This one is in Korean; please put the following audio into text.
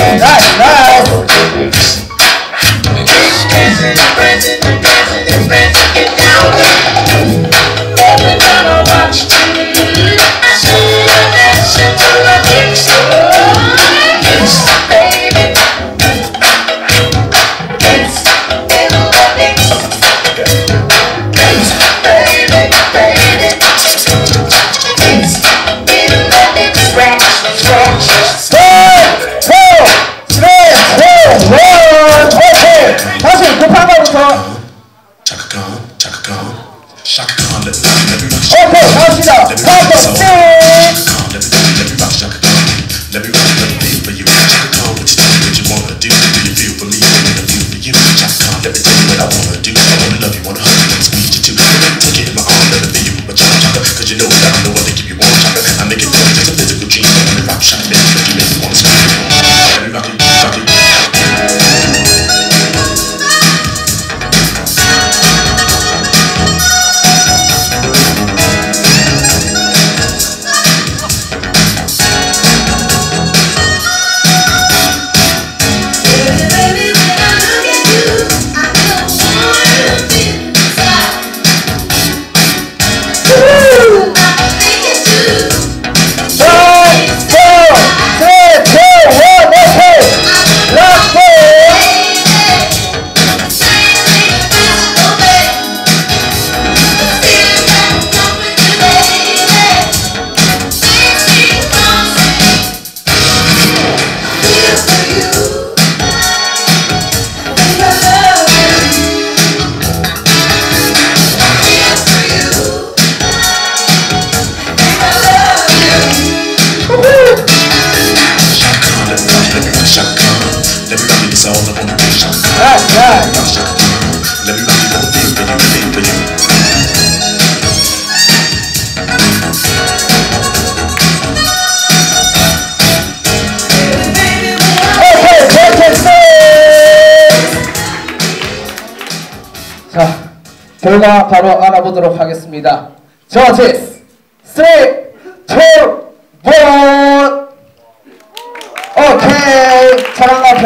Nice, nice. I know what they keep you more time make they can go into the physical gene Eruption 결과 바로 알아보도록 하겠습니다. 저체스 3, 2, 1 오케이 사랑과 평